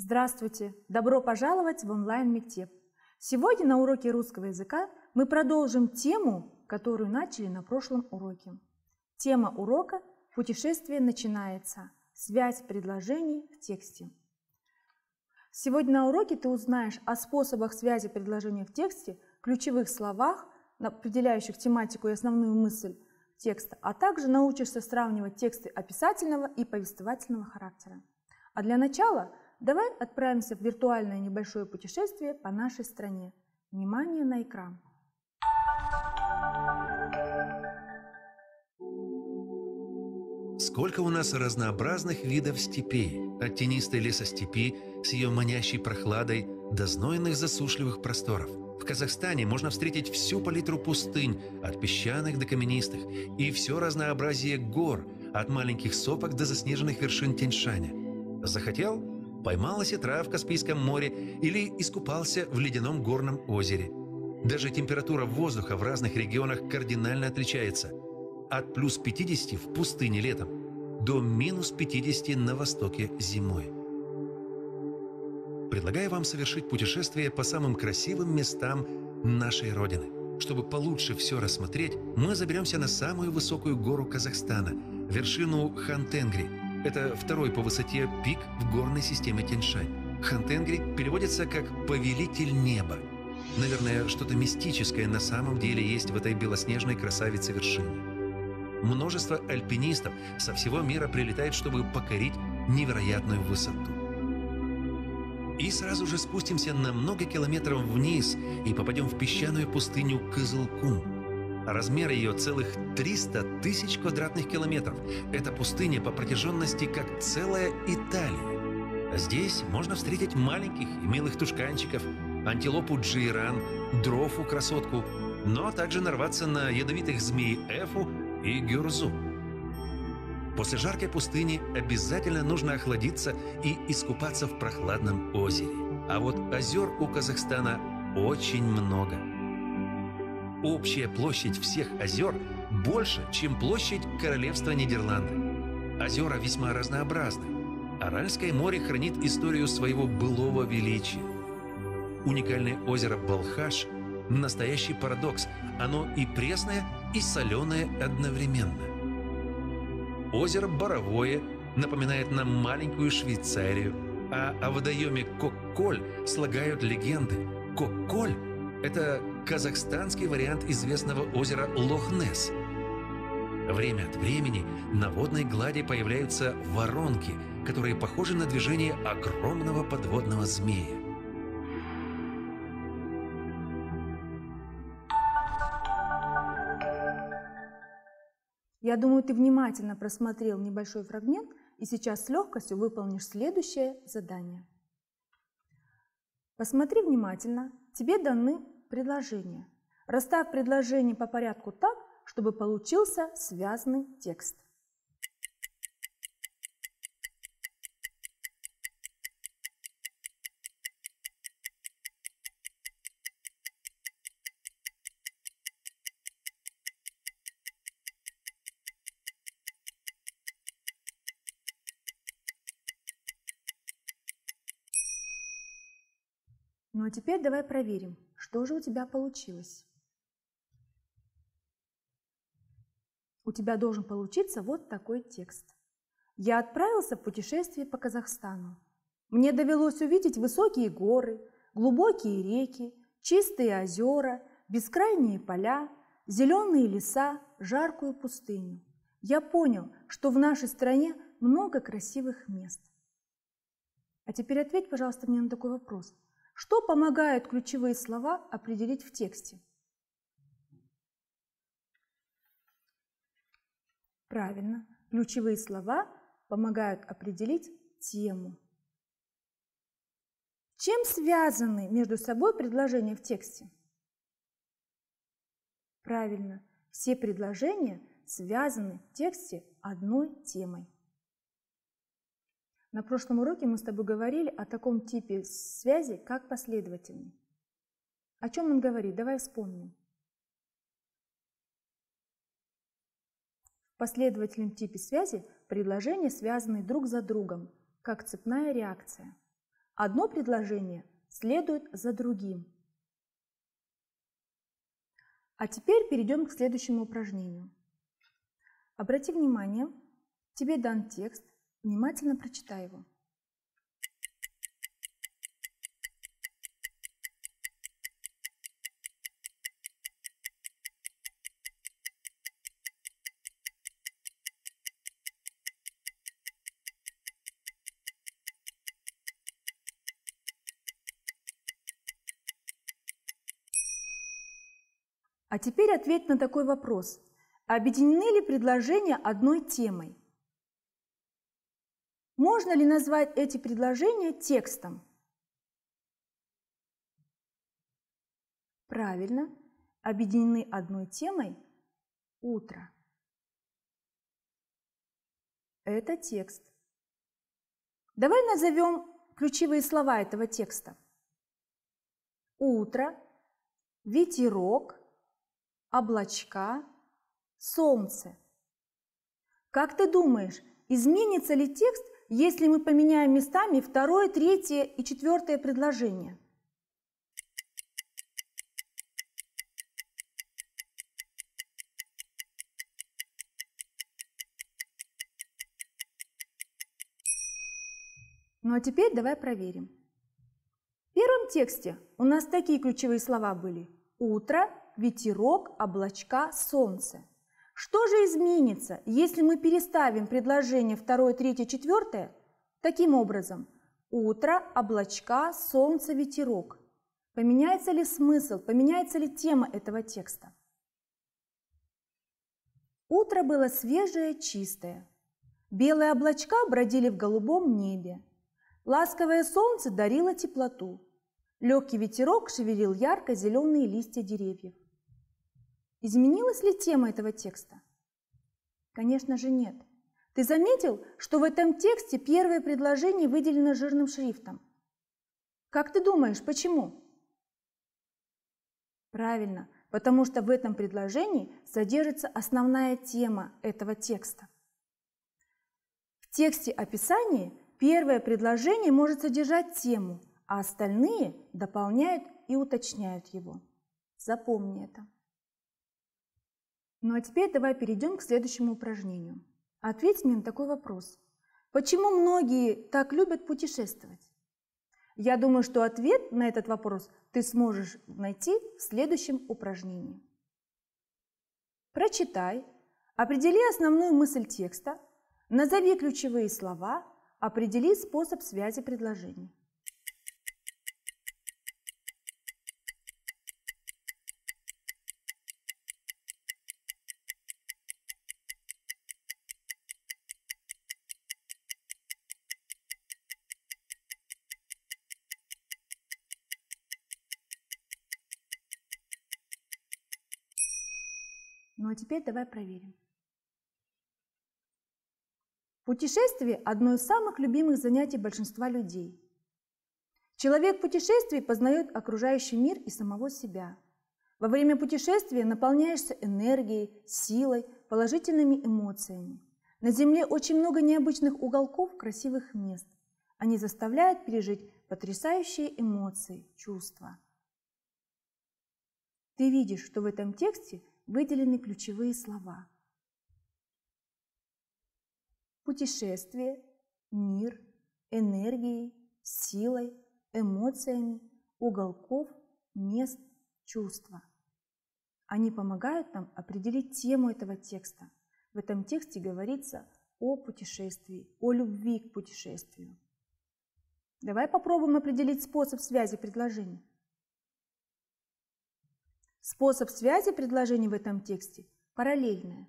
Здравствуйте! Добро пожаловать в онлайн-мектеп. Сегодня на уроке русского языка мы продолжим тему, которую начали на прошлом уроке. Тема урока «Путешествие начинается. Связь предложений в тексте». Сегодня на уроке ты узнаешь о способах связи предложений в тексте, ключевых словах, определяющих тематику и основную мысль текста, а также научишься сравнивать тексты описательного и повествовательного характера. А для начала – Давай отправимся в виртуальное небольшое путешествие по нашей стране. Внимание на экран. Сколько у нас разнообразных видов степей, от тенистой лесостепи с ее манящей прохладой до знойных засушливых просторов. В Казахстане можно встретить всю палитру пустынь, от песчаных до каменистых, и все разнообразие гор, от маленьких сопок до заснеженных вершин Тяньшаня. Захотел поймал осетра в Каспийском море или искупался в ледяном горном озере. Даже температура воздуха в разных регионах кардинально отличается. От плюс 50 в пустыне летом до минус 50 на востоке зимой. Предлагаю вам совершить путешествие по самым красивым местам нашей Родины. Чтобы получше все рассмотреть, мы заберемся на самую высокую гору Казахстана – вершину Хантенгри – это второй по высоте пик в горной системе Тяньшань. Хантенгри переводится как «повелитель неба». Наверное, что-то мистическое на самом деле есть в этой белоснежной красавице вершине. Множество альпинистов со всего мира прилетает, чтобы покорить невероятную высоту. И сразу же спустимся на много километров вниз и попадем в песчаную пустыню Кызылкум – Размер ее целых 300 тысяч квадратных километров. Это пустыня по протяженности как целая Италия. Здесь можно встретить маленьких и милых тушканчиков, антилопу джейран, дрофу красотку, но также нарваться на ядовитых змей эфу и гюрзу. После жаркой пустыни обязательно нужно охладиться и искупаться в прохладном озере. А вот озер у Казахстана очень много – Общая площадь всех озер больше, чем площадь королевства Нидерланды. Озера весьма разнообразны. Аральское море хранит историю своего былого величия. Уникальное озеро Балхаш – настоящий парадокс. Оно и пресное, и соленое одновременно. Озеро Боровое напоминает нам маленькую Швейцарию, а о водоеме Кокколь слагают легенды. Кокколь – это казахстанский вариант известного озера Лох-Несс. Время от времени на водной глади появляются воронки, которые похожи на движение огромного подводного змея. Я думаю, ты внимательно просмотрел небольшой фрагмент и сейчас с легкостью выполнишь следующее задание. Посмотри внимательно. Тебе даны предложения. Расставь предложения по порядку так, чтобы получился связанный текст. Ну а теперь давай проверим, что же у тебя получилось. У тебя должен получиться вот такой текст. Я отправился в путешествие по Казахстану. Мне довелось увидеть высокие горы, глубокие реки, чистые озера, бескрайние поля, зеленые леса, жаркую пустыню. Я понял, что в нашей стране много красивых мест. А теперь ответь, пожалуйста, мне на такой вопрос – что помогают ключевые слова определить в тексте? Правильно, ключевые слова помогают определить тему. Чем связаны между собой предложения в тексте? Правильно, все предложения связаны в тексте одной темой. На прошлом уроке мы с тобой говорили о таком типе связи, как последовательный. О чем он говорит? Давай вспомним. В последовательном типе связи предложения связаны друг за другом, как цепная реакция. Одно предложение следует за другим. А теперь перейдем к следующему упражнению. Обрати внимание, тебе дан текст, внимательно прочитай его. А теперь ответь на такой вопрос. Объединены ли предложения одной темой? Можно ли назвать эти предложения текстом? Правильно, объединены одной темой – утро. Это текст. Давай назовем ключевые слова этого текста. Утро, ветерок, облачка, солнце. Как ты думаешь, изменится ли текст, если мы поменяем местами второе, третье и четвертое предложение? Ну а теперь давай проверим. В первом тексте у нас такие ключевые слова были. Утро, ветерок, облачка, солнце. Что же изменится, если мы переставим предложение второе, третье, четвертое таким образом? Утро, облачка, солнце, ветерок. Поменяется ли смысл, поменяется ли тема этого текста? Утро было свежее, чистое. Белые облачка бродили в голубом небе. Ласковое солнце дарило теплоту. Легкий ветерок шевелил ярко-зеленые листья деревьев. Изменилась ли тема этого текста? Конечно же нет. Ты заметил, что в этом тексте первое предложение выделено жирным шрифтом? Как ты думаешь, почему? Правильно, потому что в этом предложении содержится основная тема этого текста. В тексте описания первое предложение может содержать тему, а остальные дополняют и уточняют его. Запомни это. Ну а теперь давай перейдем к следующему упражнению. Ответь мне на такой вопрос. Почему многие так любят путешествовать? Я думаю, что ответ на этот вопрос ты сможешь найти в следующем упражнении. Прочитай, определи основную мысль текста, назови ключевые слова, определи способ связи предложений. Ну а теперь давай проверим. Путешествие – одно из самых любимых занятий большинства людей. Человек в путешествии познает окружающий мир и самого себя. Во время путешествия наполняешься энергией, силой, положительными эмоциями. На Земле очень много необычных уголков, красивых мест. Они заставляют пережить потрясающие эмоции, чувства. Ты видишь, что в этом тексте выделены ключевые слова. Путешествие, мир, энергией, силой, эмоциями, уголков, мест, чувства. Они помогают нам определить тему этого текста. В этом тексте говорится о путешествии, о любви к путешествию. Давай попробуем определить способ связи предложений. Способ связи предложений в этом тексте параллельная.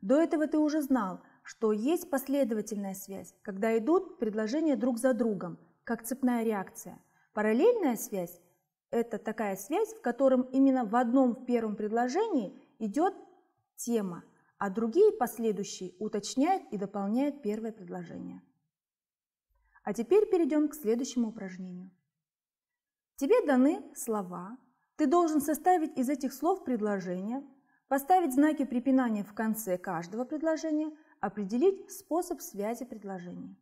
До этого ты уже знал, что есть последовательная связь, когда идут предложения друг за другом, как цепная реакция. Параллельная связь – это такая связь, в котором именно в одном в первом предложении идет тема, а другие последующие уточняют и дополняют первое предложение. А теперь перейдем к следующему упражнению. Тебе даны слова, ты должен составить из этих слов предложение, поставить знаки препинания в конце каждого предложения, определить способ связи предложений.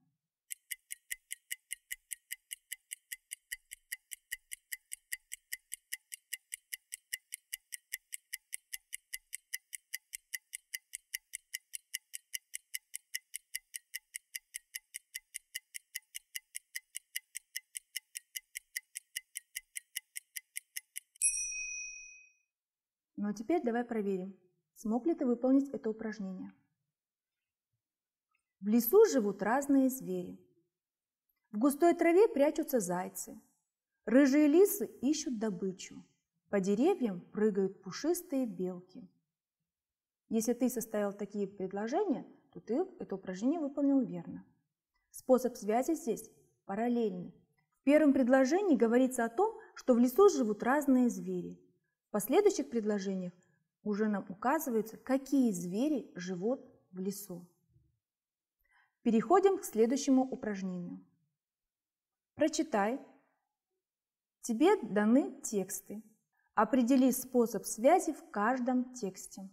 Ну а теперь давай проверим, смог ли ты выполнить это упражнение. В лесу живут разные звери. В густой траве прячутся зайцы. Рыжие лисы ищут добычу. По деревьям прыгают пушистые белки. Если ты составил такие предложения, то ты это упражнение выполнил верно. Способ связи здесь параллельный. В первом предложении говорится о том, что в лесу живут разные звери. Последующих предложениях уже нам указывается, какие звери живут в лесу. Переходим к следующему упражнению. Прочитай. Тебе даны тексты. Определи способ связи в каждом тексте.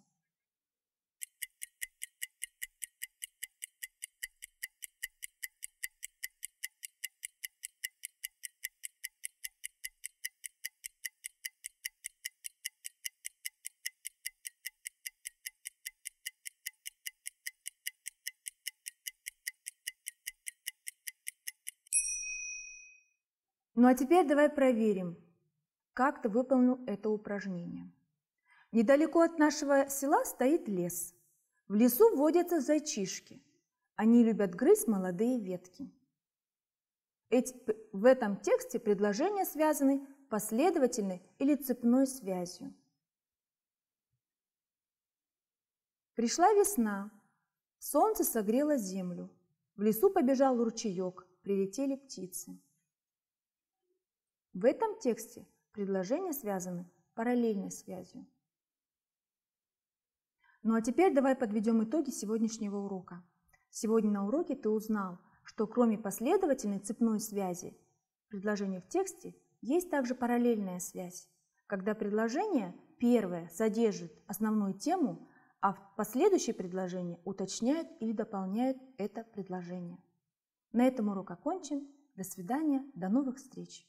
Ну а теперь давай проверим, как ты выполнил это упражнение. Недалеко от нашего села стоит лес. В лесу водятся зайчишки. Они любят грызть молодые ветки. Эти, в этом тексте предложения связаны последовательной или цепной связью. Пришла весна, солнце согрело землю, в лесу побежал ручеек, прилетели птицы. В этом тексте предложения связаны параллельной связью. Ну а теперь давай подведем итоги сегодняшнего урока. Сегодня на уроке ты узнал, что кроме последовательной цепной связи предложения в тексте есть также параллельная связь, когда предложение первое содержит основную тему, а последующие предложения уточняют или дополняют это предложение. На этом урок окончен. До свидания, до новых встреч!